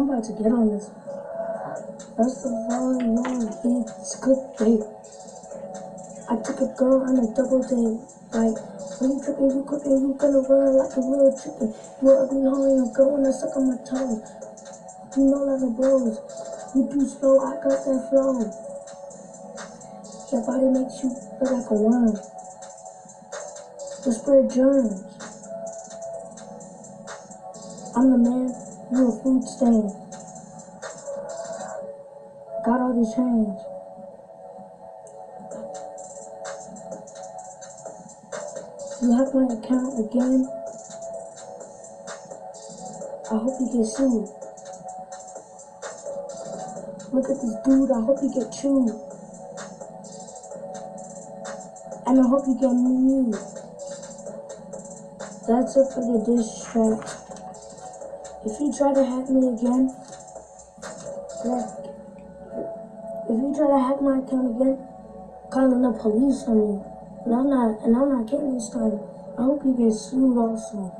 about to get on this. First of all, know, it's good day. I took a girl on a double date. Like, when you tripping, you cooking, you gonna run like a real chicken. You ugly hoe, you girl wanna suck on my toe. You know like a bros. You too slow, I got that flow. Your body makes you look like a worm. You spread germs. I'm the man, you food stain. Got all the change. You hack my account again. I hope you get sued. Look at this dude, I hope you get chewed. And I hope you get mute. That's it for the diss track. If you try to hack me again, like, if you try to hack my account again, calling the police on me. And I'm not and I'm not getting this time. I hope you get sued also.